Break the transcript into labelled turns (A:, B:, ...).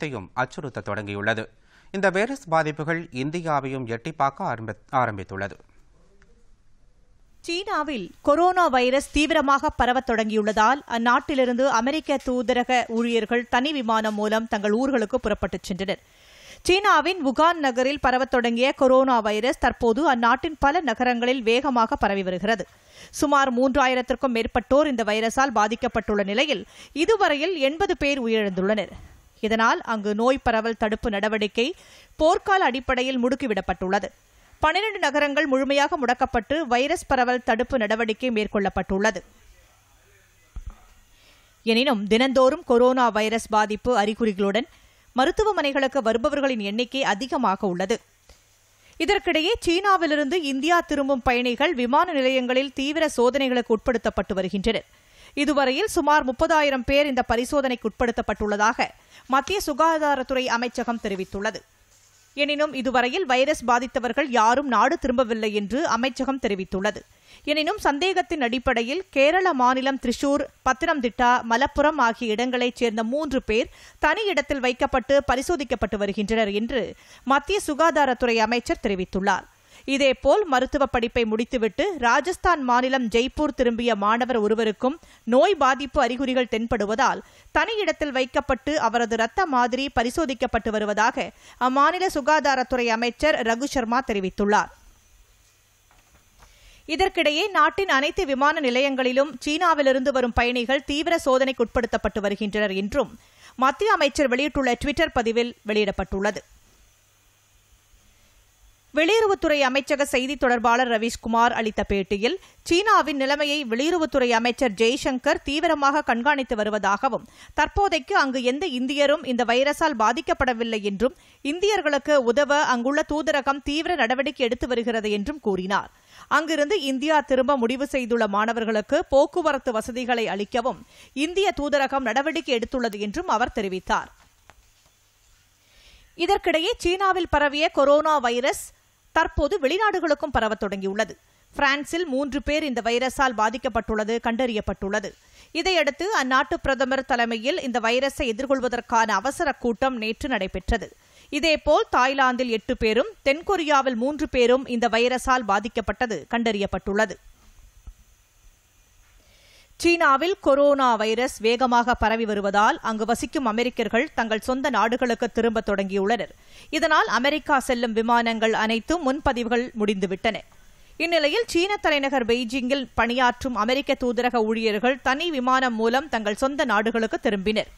A: த்தையும் அச்சுறுத்த தொடங்கியுள்ளது. இந்த வைரஸ் பாதிப்புகள் இந்தியாவையும் எட்டி பார்க்க ஆரம்பித்துள்ளது.
B: சீனாவில் கொரோனா வைரஸ் தீவிரமாக பரவத் தொடங்கியுள்ளதால் அந்நாட்டிலிருந்து அமெரிக்க தூதரக ஊழியர்கள் தனி விமானம் மூலம் தங்கள் ஊர்களுக்கு புறப்பட்டுச் சென்றனர். சீனாவின் வுகான் நகரில் பரவத் தொடங்கிய கொரோனா வைரஸ் தற்போது அந்நாட்டின் பல நகரங்களில் வேகமாக பரவி வருகிறது. சுமார் மூன்றாயிரத்திற்கும் மேற்பட்டோர் இந்த வைரஸால் பாதிக்கப்பட்டுள்ள நிலையில் இதுவரையில் எண்பது பேர் உயிரிழந்துள்ளனர். இதனால் அங்கு நோய் பரவல் தடுப்பு நடவடிக்கை போர்க்கால அடிப்படையில் முடுக்கிவிடப்பட்டுள்ளது. பனிரண்டு நகரங்கள் முழுமையாக முடக்கப்பட்டு வைரஸ் பரவல் தடுப்பு நடவடிக்கை மேற்கொள்ளப்பட்டுள்ளது. எனினும் தினந்தோறும் கொரோனா வைரஸ் பாதிப்பு அறிகுறிகளுடன் மருத்துவமனைகளுக்கு வருபவர்களின் எண்ணிக்கை அதிகமாக உள்ளது. இதற்கிடையே சீனாவிலிருந்து இந்தியா திரும்பும் பயணிகள் விமான நிலையங்களில் தீவிர சோதனைகளுக்கு உட்படுத்தப்பட்டு வருகின்றனர். இதுவரையில் சுமார் முப்பதாயிரம் பேர் இந்த பரிசோதனைக்கு உட்படுத்தப்பட்டுள்ளதாக மத்திய சுகாதாரத்துறை அமைச்சகம் தெரிவித்துள்ளது. எனினும் இதுவரையில் வைரஸ் பாதித்தவர்கள் யாரும் நாடு திரும்பவில்லை என்று அமைச்சகம் தெரிவித்துள்ளது. எனினும் சந்தேகத்தின் அடிப்படையில் கேரள மாநிலம் திரிசூர் பத்திரம்திட்டா மலப்புரம் ஆகிய இடங்களைச் சேர்ந்த மூன்று பேர் தனி இடத்தில் வைக்கப்பட்டு பரிசோதிக்கப்பட்டு வருகின்றனர் என்று மத்திய சுகாதாரத்துறை அமைச்சர் தெரிவித்துள்ளார். இதேபோல் மருத்துவ படிப்பை முடித்துவிட்டு ராஜஸ்தான் மாநிலம் ஜெய்ப்பூர் திரும்பிய மாணவர் ஒருவருக்கும் நோய் பாதிப்பு அறிகுறிகள் தென்படுவதால் தனி இடத்தில் வைக்கப்பட்டு அவரது இரத்த மாதிரி பரிசோதிக்கப்பட்டு வருவதாக அம்மாநில சுகாதாரத்துறை அமைச்சர் ரகு சர்மா தெரிவித்துள்ளார். இதற்கிடையே நாட்டின் அனைத்து விமான நிலையங்களிலும் சீனாவிலிருந்து வரும் பயணிகள் தீவிர சோதனைக்கு உட்படுத்தப்பட்டு வருகின்றனர் என்றும் மத்திய அமைச்சர் வெளியிட்டுள்ள டுவிட்டர் பதிவில் வெளியிடப்பட்டுள்ளது. வெளியுறவுத்துறை அமைச்சக செய்தி தொடர்பாளர் ரவீஷ்குமார் அளித்த பேட்டியில் சீனாவின் நிலைமையை வெளியுறவுத்துறை அமைச்சர் ஜெய்சங்கர் தீவிரமாக கண்காணித்து வருவதாகவும் தற்போதைக்கு அங்கு எந்த இந்தியரும் இந்த வைரஸால் பாதிக்கப்படவில்லை என்றும் இந்தியர்களுக்கு உதவ அங்குள்ள தூதரகம் தீவிர நடவடிக்கை எடுத்து வருகிறது என்றும் கூறினார். அங்கிருந்து இந்தியா திரும்ப முடிவு செய்துள்ள மாணவர்களுக்கு போக்குவரத்து வசதிகளை அளிக்கவும் இந்திய தூதரகம் நடவடிக்கை எடுத்துள்ளது என்றும் அவர் தெரிவித்தார். இதற்கிடையே சீனாவில் பரவிய கொரோனா வைரஸ் தற்போது வெளிநாடுகளுக்கும் பரவத் தொடங்கியுள்ளது. பிரான்சில் மூன்று பேர் இந்த வைரஸால் பாதிக்கப்பட்டுள்ளது கண்டறியப்பட்டுள்ளது. இதையடுத்து அந்நாட்டு பிரதமர் தலைமையில் இந்த வைரஸை எதிர்கொள்வதற்கான அவசர கூட்டம் நேற்று நடைபெற்றது. இதேபோல் தாய்லாந்தில் எட்டு பேரும் தென்கொரியாவில் மூன்று பேரும் இந்த வைரஸால் பாதிக்கப்பட்டது கண்டறியப்பட்டுள்ளது. சீனாவில் கொரோனா வைரஸ் வேகமாக பரவி வருவதால் அங்கு வசிக்கும் அமெரிக்கர்கள் தங்கள் சொந்த நாடுகளுக்கு திரும்ப தொடங்கியுள்ளனர். இதனால் அமெரிக்கா செல்லும் விமானங்கள் அனைத்தும் முன்பதிவுகள் முடிந்துவிட்டன. இந்நிலையில் சீன தலைநகர் பெய்ஜிங்கில் பணியாற்றும் அமெரிக்க தூதரக ஊழியர்கள் தனி விமானம் மூலம் தங்கள் சொந்த நாடுகளுக்கு திரும்பினர்.